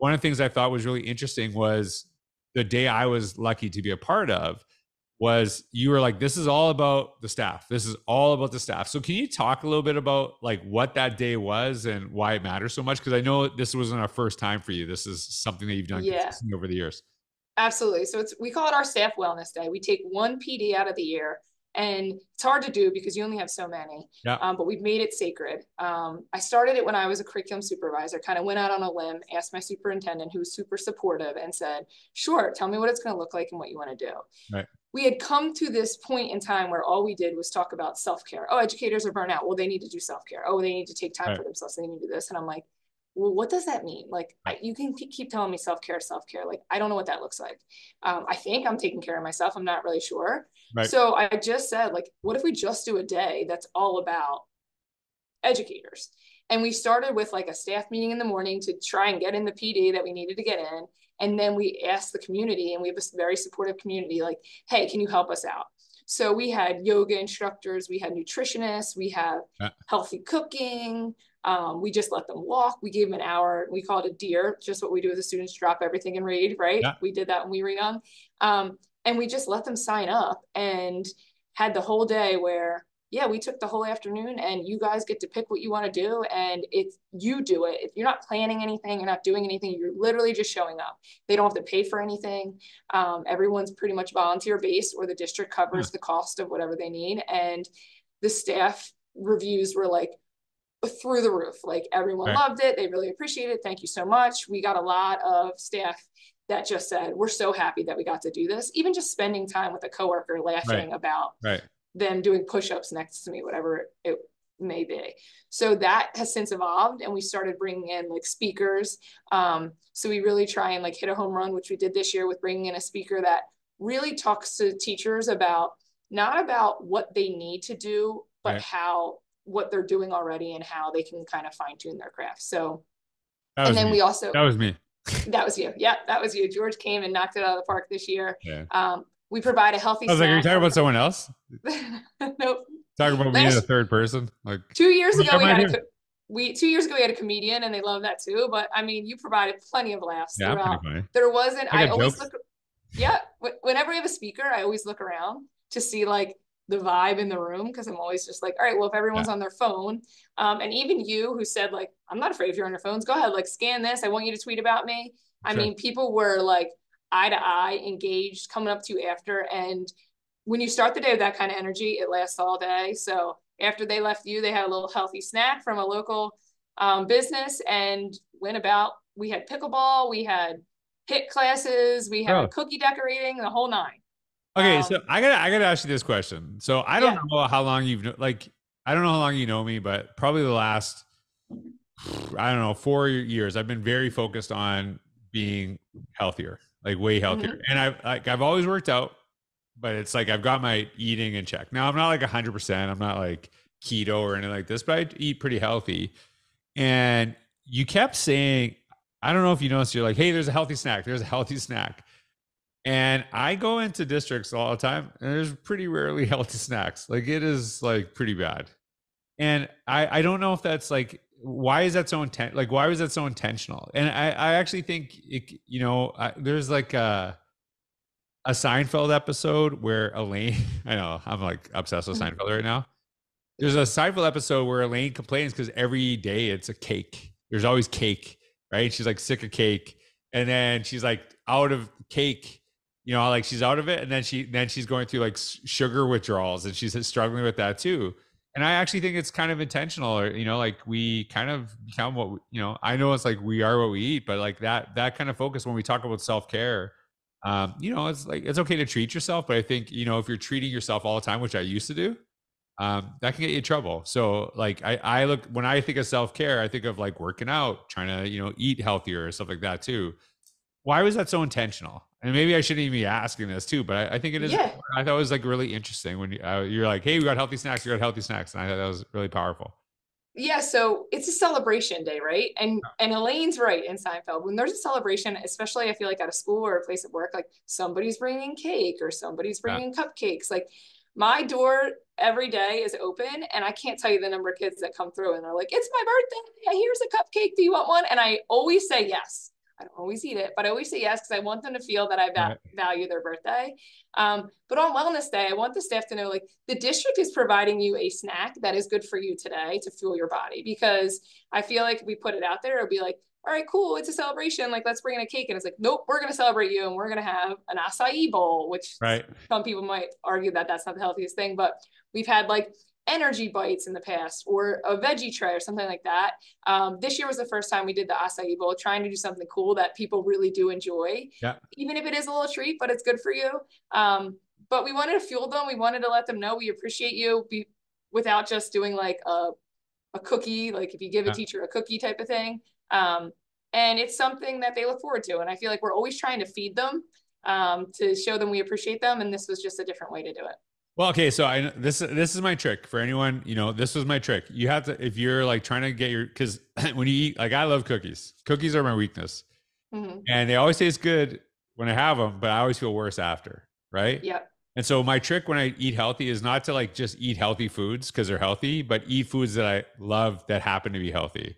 one of the things I thought was really interesting was the day I was lucky to be a part of was you were like this is all about the staff. This is all about the staff. So can you talk a little bit about like what that day was and why it matters so much? Because i know this wasn't our first time for you. This is something that you've done yeah. over the years. Absolutely. So it's we call it our staff wellness day. We take one pd out of the year and it's hard to do because you only have so many. Yeah. Um, but we've made it sacred. Um, i started it when i was a curriculum supervisor kind of went out on a limb asked my superintendent who was super supportive and said sure tell me what it's going to look like and what you want to do. Right. we had come to this point in time where all we did was talk about self-care. Oh educators are burnt out well they need to do self-care. Oh they need to take time right. for themselves. They need to do this. And i'm like well, what does that mean? Like, I, you can keep telling me self care, self care. Like, I don't know what that looks like. Um, I think I'm taking care of myself. I'm not really sure. Right. So I just said, like, what if we just do a day that's all about educators? And we started with like a staff meeting in the morning to try and get in the PD that we needed to get in. And then we asked the community, and we have a very supportive community, like, hey, can you help us out? So we had yoga instructors, we had nutritionists, we have healthy cooking, um, we just let them walk. We gave them an hour. We call it a DEAR, just what we do with the students, drop everything and read, right? Yeah. We did that when we were young. Um, and we just let them sign up and had the whole day where, yeah, we took the whole afternoon and you guys get to pick what you want to do. And it's you do it. If you're not planning anything, you're not doing anything, you're literally just showing up. They don't have to pay for anything. Um, everyone's pretty much volunteer based or the district covers yeah. the cost of whatever they need. And the staff reviews were like, through the roof. Like everyone right. loved it. They really appreciated it. Thank you so much. We got a lot of staff that just said, we're so happy that we got to do this. Even just spending time with a coworker laughing right. about right. Them doing push-ups next to me, whatever it may be. So that has since evolved and we started bringing in like speakers. Um, so we really try and like hit a home run, which we did this year with bringing in a speaker that really talks to teachers about not about what they need to do, but right. how what they're doing already and how they can kind of fine tune their craft. So, and then me. we also that was me. that was you. Yeah, that was you. George came and knocked it out of the park this year. Yeah. Um, we provide a healthy. I was like, are you talking about someone else? nope. Talking about me as a third person. Like two years ago, we had a, we two years ago we had a comedian, and they loved that too. But I mean, you provided plenty of laughs yeah, throughout. There wasn't. I, I always jokes. look. Yeah, whenever we have a speaker, I always look around to see like the vibe in the room because I'm always just like, all right, well, if everyone's yeah. on their phone, um, and even you who said like, I'm not afraid if you're on your phones, go ahead, like scan this. I want you to tweet about me. I mean, people were like eye to eye, engaged, coming up to you after, and when you start the day with that kind of energy, it lasts all day. So after they left you, they had a little healthy snack from a local um, business and went about. We had pickleball, we had HIIT classes, we had oh. cookie decorating, the whole nine. Okay, um, so I gotta I gotta ask you this question. So I don't yeah. know how long you've like I don't know how long you know me, but probably the last I don't know four years I've been very focused on being healthier, like way healthier, mm-hmm. and I've like I've always worked out, but it's like I've got my eating in check. Now I'm not like hundred percent. I'm not like keto or anything like this, but I eat pretty healthy. And you kept saying, I don't know if you noticed, you're like, hey, there's a healthy snack. There's a healthy snack. And I go into districts all the time, and there's pretty rarely healthy snacks. Like it is like pretty bad. And I I don't know if that's like why is that so intent like why was that so intentional? And I I actually think it you know I, there's like a a Seinfeld episode where Elaine I know I'm like obsessed with mm-hmm. Seinfeld right now. There's a Seinfeld episode where Elaine complains because every day it's a cake. There's always cake, right? She's like sick of cake, and then she's like out of cake you know like she's out of it and then she then she's going through like sugar withdrawals and she's struggling with that too and i actually think it's kind of intentional or you know like we kind of become what we, you know i know it's like we are what we eat but like that that kind of focus when we talk about self-care um you know it's like it's okay to treat yourself but i think you know if you're treating yourself all the time which i used to do um that can get you in trouble. So like i i look when i think of self-care i think of like working out trying to you know eat healthier or stuff like that too. Why was that so intentional and maybe I shouldn't even be asking this too, but I, I think it is. Yeah. I thought it was like really interesting when you, uh, you're like, "Hey, we got healthy snacks. We got healthy snacks," and I thought that was really powerful. Yeah, so it's a celebration day, right? And and Elaine's right in Seinfeld. When there's a celebration, especially I feel like at a school or a place of work, like somebody's bringing cake or somebody's bringing yeah. cupcakes. Like my door every day is open, and I can't tell you the number of kids that come through and they're like, "It's my birthday. Here's a cupcake. Do you want one?" And I always say yes I don't always eat it, but I always say yes because I want them to feel that I va- right. value their birthday. Um, but on Wellness Day, I want the staff to know like the district is providing you a snack that is good for you today to fuel your body because I feel like if we put it out there, it'll be like, all right, cool, it's a celebration. Like, let's bring in a cake. And it's like, nope, we're going to celebrate you and we're going to have an acai bowl, which right. some people might argue that that's not the healthiest thing, but we've had like energy bites in the past or a veggie tray or something like that. Um, this year was the first time we did the acai bowl, trying to do something cool that people really do enjoy. Yeah. Even if it is a little treat, but it's good for you. Um, but we wanted to fuel them. We wanted to let them know we appreciate you be, without just doing like a, a cookie, like if you give a teacher a cookie type of thing. Um, and it's something that they look forward to. And I feel like we're always trying to feed them um, to show them we appreciate them. And this was just a different way to do it. Well, okay, so I this this is my trick for anyone. You know, this was my trick. You have to if you're like trying to get your because when you eat, like I love cookies. Cookies are my weakness, mm-hmm. and they always taste good when I have them, but I always feel worse after. Right? Yep. And so my trick when I eat healthy is not to like just eat healthy foods because they're healthy, but eat foods that I love that happen to be healthy.